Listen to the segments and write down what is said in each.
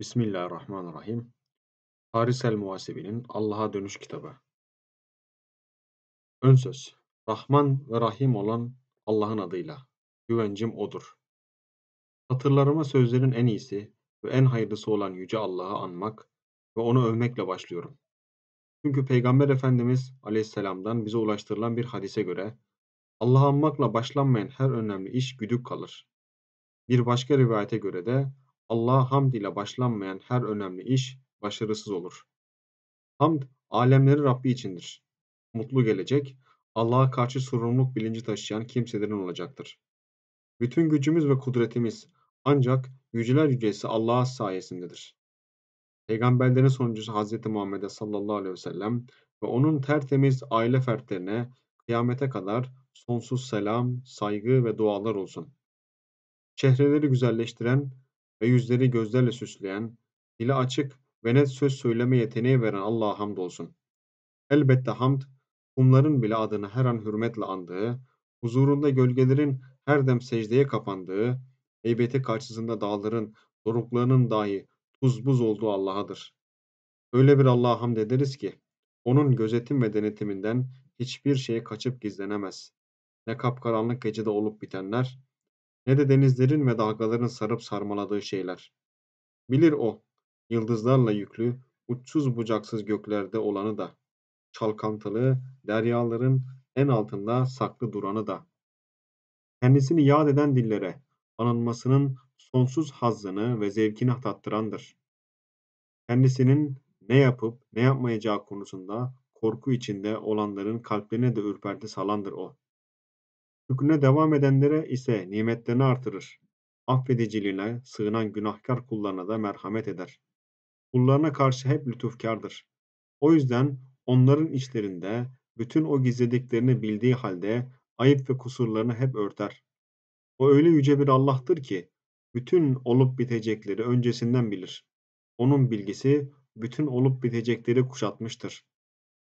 Bismillahirrahmanirrahim. Harisel Muhasebi'nin Allah'a Dönüş Kitabı. Ön söz. Rahman ve Rahim olan Allah'ın adıyla. Güvencim O'dur. Hatırlarıma sözlerin en iyisi ve en hayırlısı olan Yüce Allah'ı anmak ve Onu övmekle başlıyorum. Çünkü Peygamber Efendimiz Aleyhisselam'dan bize ulaştırılan bir hadise göre Allah'ı anmakla başlanmayan her önemli iş güdük kalır. Bir başka rivayete göre de Allah'a hamd ile başlanmayan her önemli iş başarısız olur. Hamd, alemleri Rabbi içindir. Mutlu gelecek, Allah'a karşı sorumluluk bilinci taşıyan kimselerin olacaktır. Bütün gücümüz ve kudretimiz ancak yüceler yücesi Allah sayesindedir. Peygamberlerin sonuncusu Hz. Muhammed sallallahu aleyhi ve sellem ve onun tertemiz aile fertlerine kıyamete kadar sonsuz selam, saygı ve dualar olsun. Çehreleri güzelleştiren ve yüzleri gözlerle süsleyen, dili açık ve net söz söyleme yeteneği veren Allah'a hamdolsun. Elbette hamd, kumların bile adını her an hürmetle andığı, huzurunda gölgelerin her dem secdeye kapandığı, heybeti karşısında dağların, doruklarının dahi tuz buz olduğu Allah'adır. Öyle bir Allah'a hamd ederiz ki, onun gözetim ve denetiminden hiçbir şey kaçıp gizlenemez. Ne kapkaranlık gecede olup bitenler, ne de denizlerin ve dalgaların sarıp sarmaladığı şeyler. Bilir o, yıldızlarla yüklü, uçsuz bucaksız göklerde olanı da, çalkantılı deryaların en altında saklı duranı da. Kendisini yad eden dillere, anılmasının sonsuz hazzını ve zevkini tattırandır. Kendisinin ne yapıp ne yapmayacağı konusunda korku içinde olanların kalplerine de ürperti salandır o. Hükmüne devam edenlere ise nimetlerini artırır. Affediciliğine sığınan günahkar kullarına da merhamet eder. Kullarına karşı hep lütufkardır. O yüzden onların içlerinde bütün o gizlediklerini bildiği halde ayıp ve kusurlarını hep örter. O öyle yüce bir Allah'tır ki bütün olup bitecekleri öncesinden bilir. Onun bilgisi bütün olup bitecekleri kuşatmıştır.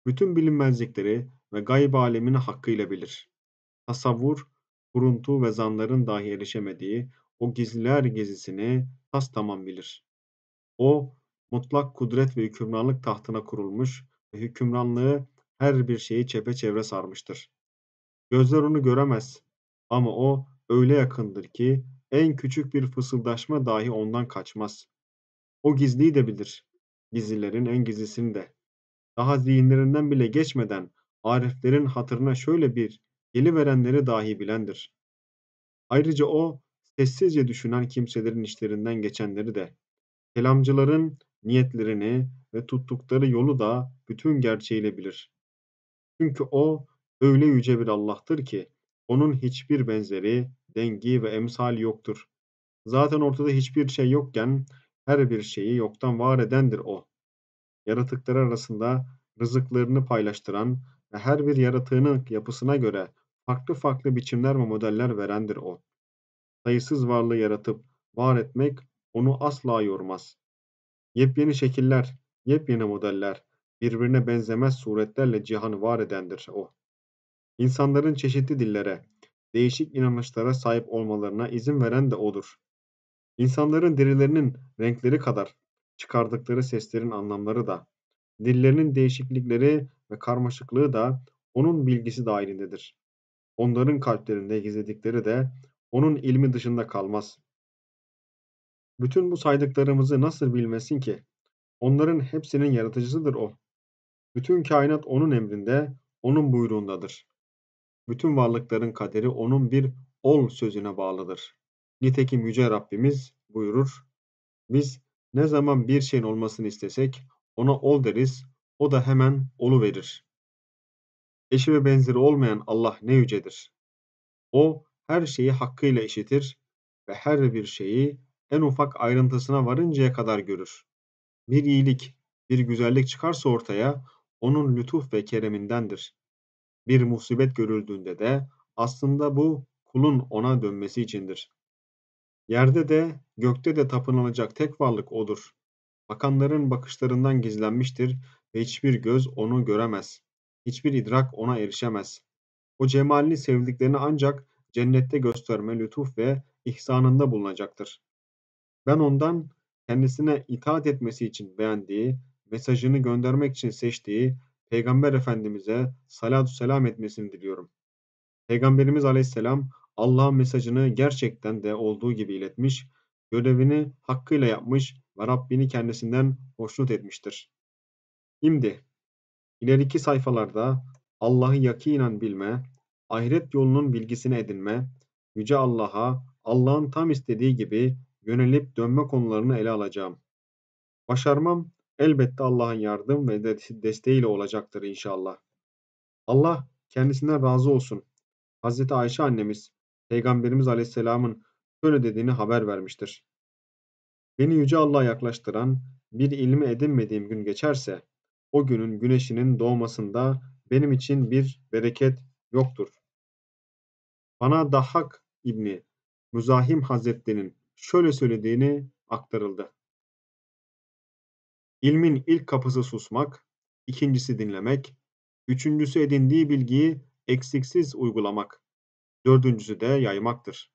Bütün bilinmezlikleri ve gayb alemini hakkıyla bilir tasavvur, kuruntu ve zanların dahi erişemediği o gizliler gizlisini tamam bilir. O, mutlak kudret ve hükümranlık tahtına kurulmuş ve hükümranlığı her bir şeyi çepeçevre sarmıştır. Gözler onu göremez ama o öyle yakındır ki en küçük bir fısıldaşma dahi ondan kaçmaz. O gizliyi de bilir, gizlilerin en gizlisini de. Daha zihinlerinden bile geçmeden ariflerin hatırına şöyle bir geliverenleri dahi bilendir. Ayrıca o, sessizce düşünen kimselerin işlerinden geçenleri de, kelamcıların niyetlerini ve tuttukları yolu da bütün gerçeğiyle bilir. Çünkü o öyle yüce bir Allah'tır ki, onun hiçbir benzeri, dengi ve emsali yoktur. Zaten ortada hiçbir şey yokken, her bir şeyi yoktan var edendir o. Yaratıkları arasında rızıklarını paylaştıran ve her bir yaratığının yapısına göre farklı farklı biçimler ve modeller verendir o. Sayısız varlığı yaratıp var etmek onu asla yormaz. Yepyeni şekiller, yepyeni modeller, birbirine benzemez suretlerle cihanı var edendir o. İnsanların çeşitli dillere, değişik inanışlara sahip olmalarına izin veren de odur. İnsanların derilerinin renkleri kadar çıkardıkları seslerin anlamları da, dillerinin değişiklikleri ve karmaşıklığı da onun bilgisi dahilindedir. Onların kalplerinde gizledikleri de onun ilmi dışında kalmaz. Bütün bu saydıklarımızı nasıl bilmesin ki? Onların hepsinin yaratıcısıdır o. Bütün kainat onun emrinde, onun buyruğundadır. Bütün varlıkların kaderi onun bir ol sözüne bağlıdır. Nitekim Yüce Rabbimiz buyurur, biz ne zaman bir şeyin olmasını istesek ona ol deriz, o da hemen olu verir. Eşi ve benzeri olmayan Allah ne yücedir. O her şeyi hakkıyla işitir ve her bir şeyi en ufak ayrıntısına varıncaya kadar görür. Bir iyilik, bir güzellik çıkarsa ortaya onun lütuf ve keremindendir. Bir musibet görüldüğünde de aslında bu kulun ona dönmesi içindir. Yerde de gökte de tapınılacak tek varlık odur. Bakanların bakışlarından gizlenmiştir ve hiçbir göz onu göremez. Hiçbir idrak ona erişemez. O cemalini sevdiklerini ancak cennette gösterme lütuf ve ihsanında bulunacaktır. Ben ondan kendisine itaat etmesi için beğendiği, mesajını göndermek için seçtiği Peygamber Efendimiz'e salatu selam etmesini diliyorum. Peygamberimiz Aleyhisselam Allah'ın mesajını gerçekten de olduğu gibi iletmiş, görevini hakkıyla yapmış ve Rabbini kendisinden hoşnut etmiştir. Şimdi ileriki sayfalarda Allah'ı yakinen bilme, ahiret yolunun bilgisini edinme, Yüce Allah'a Allah'ın tam istediği gibi yönelip dönme konularını ele alacağım. Başarmam elbette Allah'ın yardım ve desteğiyle olacaktır inşallah. Allah kendisinden razı olsun. Hazreti Ayşe annemiz Peygamberimiz Aleyhisselam'ın şöyle dediğini haber vermiştir. Beni Yüce Allah'a yaklaştıran bir ilmi edinmediğim gün geçerse o günün güneşinin doğmasında benim için bir bereket yoktur. Bana Dahhak İbni Müzahim Hazretleri'nin şöyle söylediğini aktarıldı. İlmin ilk kapısı susmak, ikincisi dinlemek, üçüncüsü edindiği bilgiyi eksiksiz uygulamak, dördüncüsü de yaymaktır.